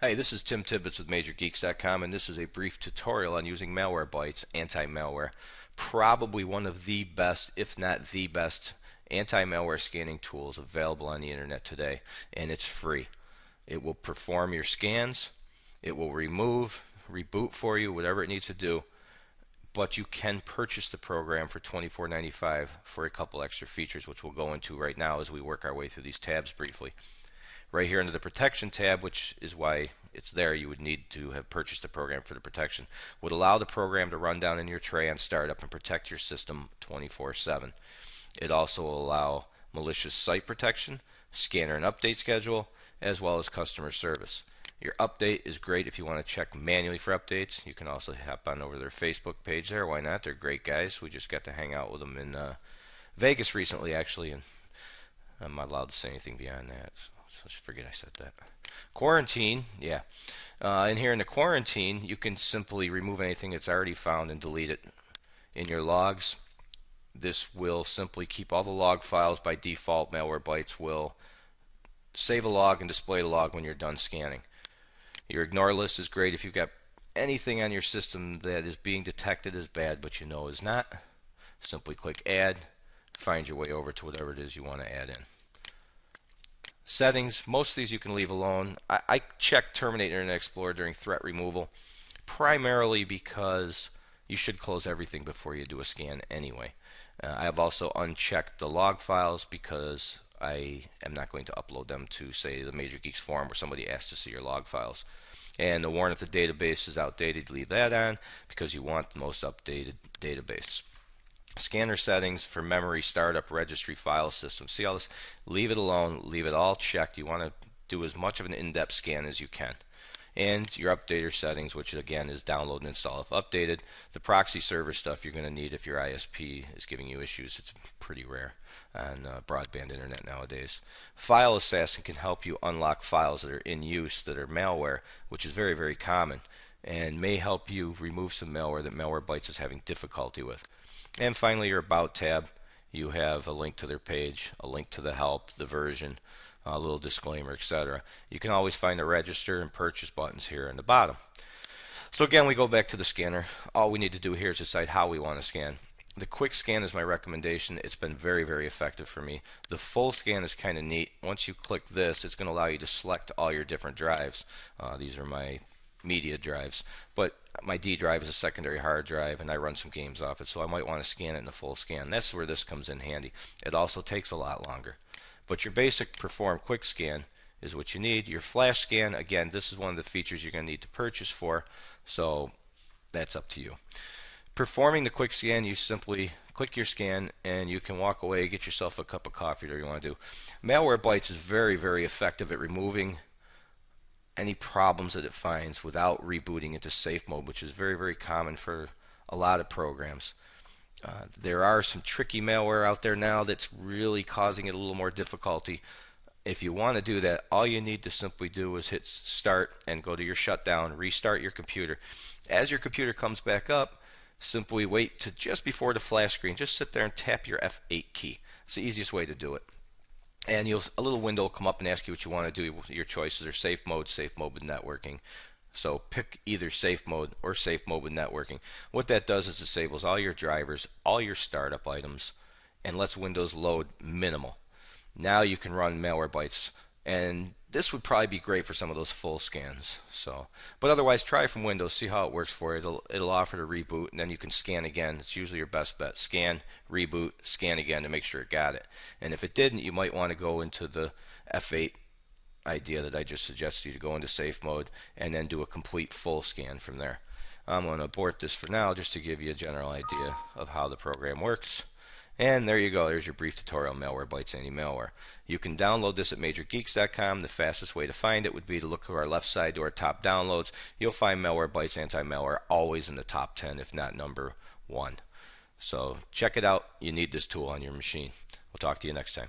Hey, this is Tim Tibbetts with MajorGeeks.com, and this is a brief tutorial on using Malwarebytes anti-malware. Probably one of the best, if not the best, anti-malware scanning tools available on the internet today, and it's free. It will perform your scans, it will remove, reboot for you, whatever it needs to do, but you can purchase the program for $24.95 for a couple extra features, which we'll go into right now as we work our way through these tabs briefly right here under the protection tab, which is why it's there, you would need to have purchased the program for the protection, would allow the program to run down in your tray on startup and protect your system 24-7. It also will allow malicious site protection, scanner and update schedule, as well as customer service. Your update is great if you want to check manually for updates. You can also hop on over their Facebook page there. Why not? They're great guys. We just got to hang out with them in uh, Vegas recently, actually, and I'm not allowed to say anything beyond that. So. Let's forget I said that. Quarantine, yeah. Uh, and here in the quarantine, you can simply remove anything that's already found and delete it in your logs. This will simply keep all the log files by default. Malwarebytes will save a log and display the log when you're done scanning. Your ignore list is great if you've got anything on your system that is being detected as bad but you know is not. Simply click add, find your way over to whatever it is you want to add in. Settings, most of these you can leave alone. I, I check Terminate Internet Explorer during threat removal, primarily because you should close everything before you do a scan anyway. Uh, I have also unchecked the log files because I am not going to upload them to, say, the Major Geeks forum where somebody asks to see your log files. And the warn if the database is outdated, leave that on because you want the most updated database. Scanner settings for memory startup registry file system. See all this? Leave it alone. Leave it all checked. You want to do as much of an in-depth scan as you can. And your updater settings, which again is download and install if updated. The proxy server stuff you're going to need if your ISP is giving you issues. It's pretty rare on uh, broadband internet nowadays. File Assassin can help you unlock files that are in use that are malware, which is very, very common, and may help you remove some malware that Malwarebytes is having difficulty with. And finally, your About tab. You have a link to their page, a link to the help, the version, a little disclaimer, etc. You can always find the register and purchase buttons here in the bottom. So again, we go back to the scanner. All we need to do here is decide how we want to scan. The quick scan is my recommendation. It's been very, very effective for me. The full scan is kind of neat. Once you click this, it's going to allow you to select all your different drives. Uh, these are my media drives. But my D drive is a secondary hard drive and I run some games off it, so I might want to scan it in a full scan. That's where this comes in handy. It also takes a lot longer. But your basic perform quick scan is what you need. Your flash scan, again, this is one of the features you're going to need to purchase for, so that's up to you. Performing the quick scan, you simply click your scan and you can walk away, get yourself a cup of coffee, whatever you want to do. Malwarebytes is very, very effective at removing any problems that it finds without rebooting into safe mode, which is very, very common for a lot of programs. Uh, there are some tricky malware out there now that's really causing it a little more difficulty. If you want to do that, all you need to simply do is hit start and go to your shutdown, restart your computer. As your computer comes back up, simply wait to just before the flash screen. Just sit there and tap your F8 key. It's the easiest way to do it and you'll a little window will come up and ask you what you want to do. Your choices are safe mode, safe mode with networking. So pick either safe mode or safe mode with networking. What that does is disables all your drivers, all your startup items, and lets Windows load minimal. Now you can run Malwarebytes and this would probably be great for some of those full scans. So, but otherwise, try from Windows, see how it works for you. It'll it'll offer to reboot, and then you can scan again. It's usually your best bet. Scan, reboot, scan again to make sure it got it. And if it didn't, you might want to go into the F8 idea that I just suggested you to go into safe mode and then do a complete full scan from there. I'm going to abort this for now just to give you a general idea of how the program works. And there you go. There's your brief tutorial Malware Malwarebytes Anti-Malware. You can download this at MajorGeeks.com. The fastest way to find it would be to look to our left side to our top downloads. You'll find Malware Malwarebytes Anti-Malware always in the top 10, if not number one. So check it out. You need this tool on your machine. We'll talk to you next time.